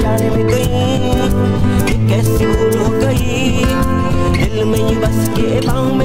जाने में गई कैसी हो गई दिल में ये बस के पाँव में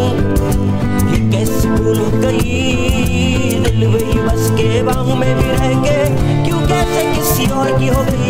ये कैसी भूल गई दिल वही बस के बाहों में भी रह गए क्यों कैसे किसी और की हो गई